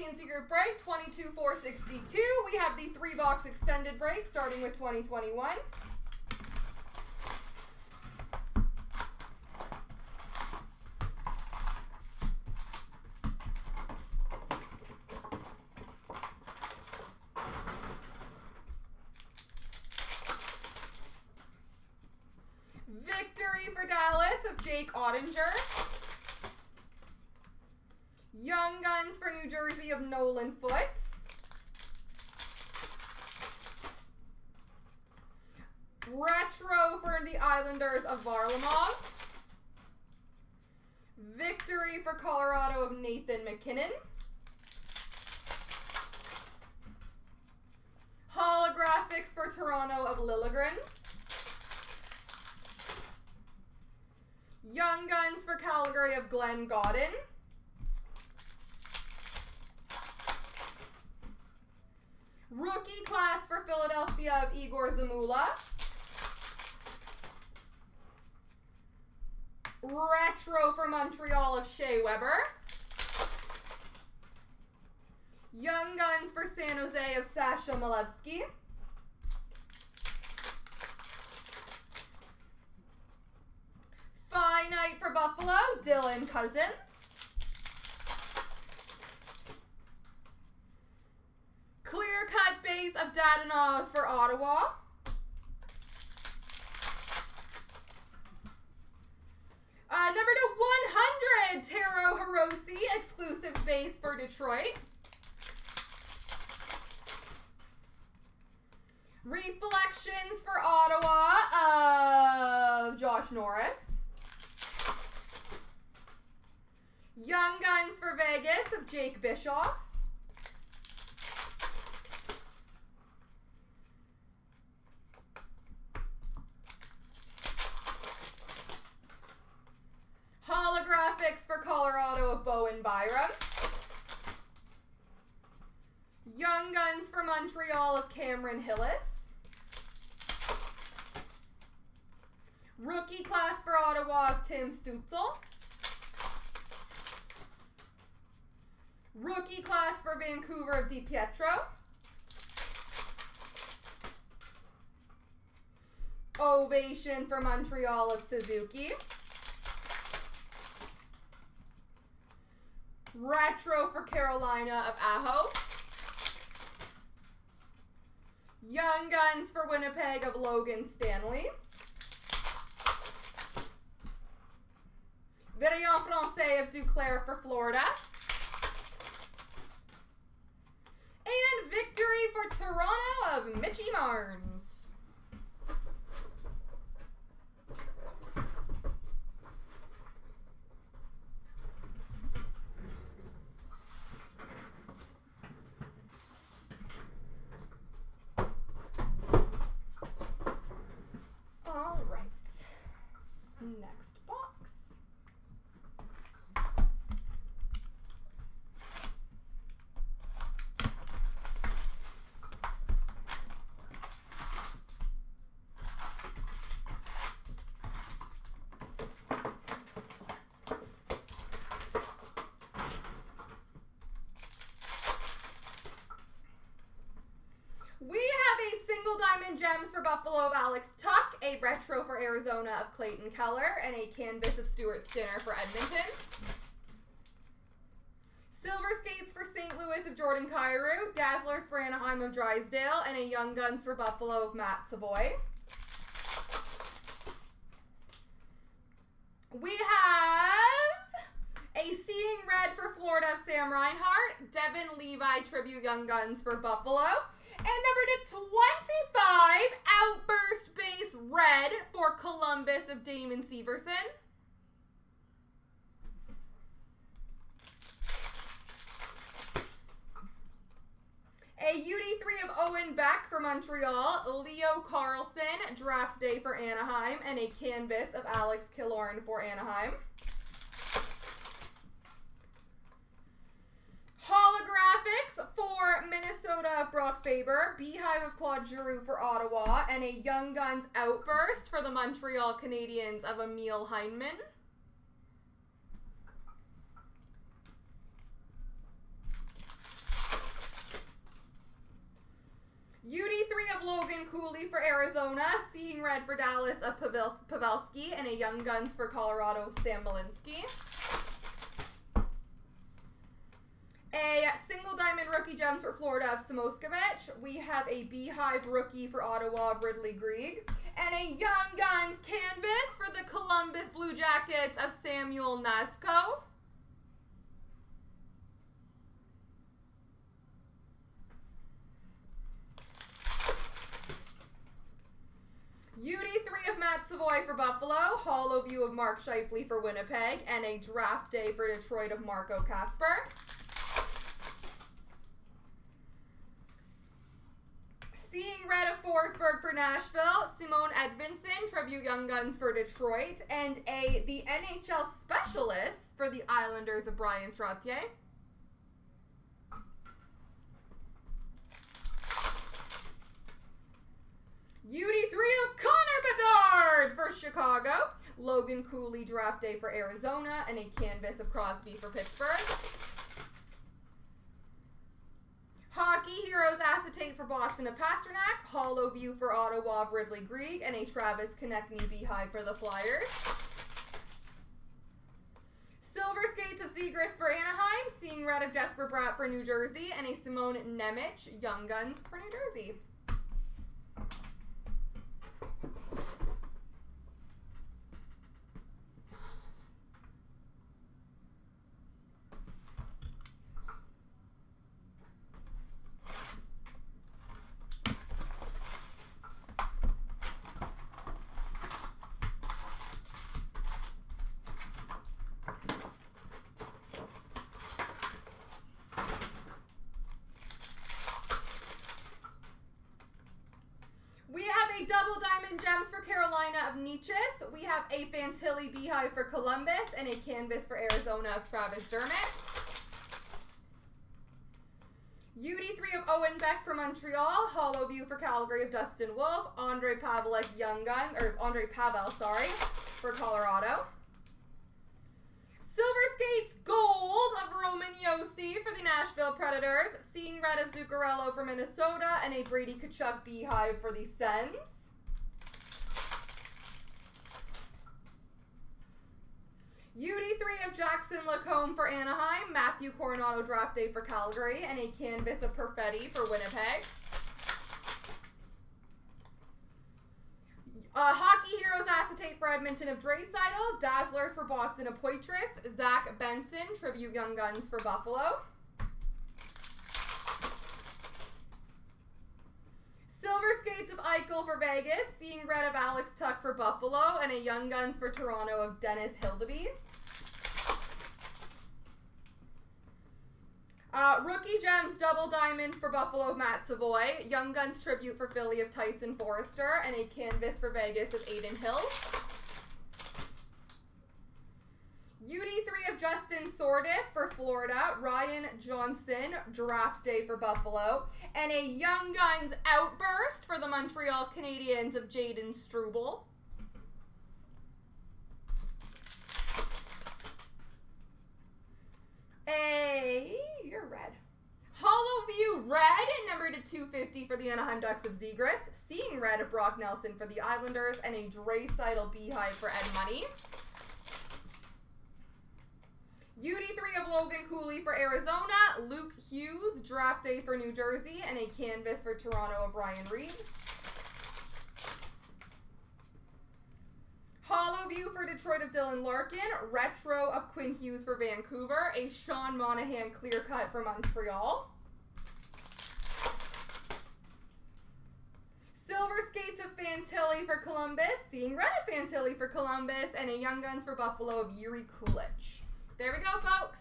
CNC Group break 22462. We have the three box extended break starting with 2021. Victory for Dallas of Jake Oettinger. Young Guns for New Jersey of Nolan Foote. Retro for the Islanders of Varlamov. Victory for Colorado of Nathan MacKinnon. Holographics for Toronto of Liljegren. Young Guns for Calgary of Glenn Gawdin. Rookie class for Philadelphia of Igor Zamula. Retro for Montreal of Shea Weber. Young Guns for San Jose of Sasha Chmelevski. Finite for Buffalo, Dylan Cozens. Clear of Dadonov for Ottawa. Uh, number to 100, Taro Hirose, exclusive base for Detroit. Reflections for Ottawa of Josh Norris. Young Guns for Vegas of Jake Bischoff. Holographics for Colorado of Bowen Byram. Young Guns for Montreal of Cameron Hillis. Rookie class for Ottawa of Tim Stützle. Rookie class for Vancouver of DiPietro. Ovation for Montreal of Suzuki. Retro for Carolina of Aho. Young Guns for Winnipeg of Logan Stanley. Variant Francais of Duclair for Florida. And victory for Toronto of Mitchie Marnes. All right. Next box. We have a single diamond gems for Buffalo of Alex Tuch, a retro for Arizona of Clayton Keller, and a canvas of Stuart Skinner for Edmonton. Silver Skates for St. Louis of Jordan Kyrou, Dazzlers for Anaheim of Drysdale, and a Young Guns for Buffalo of Matt Savoy. We have a Seeing Red for Florida of Sam Reinhart, Devon Levi Tribute Young Guns for Buffalo, and number to 25, Outburst Base Red for Columbus of Damon Severson. A UD3 of Owen Beck for Montreal, Leo Carlsson, draft day for Anaheim, and a canvas of Alex Killorn for Anaheim. Faber, Beehive of Claude Giroux for Ottawa, and a Young Guns Outburst for the Montreal Canadiens of Emil Heineman. UD3 of Logan Cooley for Arizona, Seeing Red for Dallas of Pavel Pavelski, and a Young Guns for Colorado Sam Malinski. Rookie gems for Florida of Samoskevich. We have a Beehive rookie for Ottawa of Ridly Greig. And a Young Guns canvas for the Columbus Blue Jackets of Samuel Knazko. UD3 of Matt Savoy for Buffalo, HoloView of Mark Scheifele for Winnipeg, and a draft day for Detroit of Marco Kasper. Seeing Red Forsberg for Nashville, Simon Edvinsson, Tribute Young Guns for Detroit, and a the NHL Specialist for the Islanders of Bryan Trottier. UD3 of Connor Bedard for Chicago. Logan Cooley draft day for Arizona and a canvas of Crosby for Pittsburgh. Hockey Heroes acetate for Boston of Pastrnak. HoloView for Ottawa of Ridly Greig and a Travis Konecny Beehive for the Flyers. Silver Skates of Zegras for Anaheim. Seeing Red of Jesper Bratt for New Jersey and a Simon Nemec Young Guns for New Jersey. We have a double gems for Carolina of Necas. We have a Fantilli Beehive for Columbus and a canvas for Arizona of Travis Dermott. UD3 of Owen Beck for Montreal, HoloView for Calgary of Dustin Wolf, Andre Pavelek Young Gun, or Andre Pavel, sorry, for Colorado. Silver Skates Gold of Roman Josi for the Nashville Predators. Seeing Red of Zuccarello for Minnesota and a Brady Tkachuk Beehive for the Sens. UD3 of Jackson LaCombe for Anaheim. Matthew Coronato draft day for Calgary and a canvas of Perfetti for Winnipeg. Uh, Hockey Heroes acetate for Edmonton of Draisaitl, Dazzlers for Boston of Poitras, Zach Benson, Tribute Young Guns for Buffalo. Silver Skates of Eichel for Vegas, Seeing Red of Alex Tuch for Buffalo, and a Young Guns for Toronto of Dennis Hildeby. Uh, Rookie Gems Double Diamond for Buffalo of Matt Savoy. Young Guns Tribute for Philly of Tyson Foerster. And a Canvas for Vegas of Adin Hill. UD3 of Justin Sourdif for Florida. Ryan Johnson, Draft Day for Buffalo. And a Young Guns Outburst for the Montreal Canadiens of Jayden Struble. A you're red. View Red, number to 250 for the Anaheim Ducks of Zegras. Seeing Red of Brock Nelson for the Islanders. And a Draisaitl Beehive for Ed Money. UD3 of Logan Cooley for Arizona. Luke Hughes, draft day for New Jersey. And a canvas for Toronto of Ryan Reaves. Hollow View for Detroit of Dylan Larkin. Retro of Quinn Hughes for Vancouver. A Sean Monahan clear cut for Montreal. Silver Skates of Fantilli for Columbus. Seeing Red of Fantilli for Columbus. And a Young Guns for Buffalo of Jiri Kulich. There we go, folks.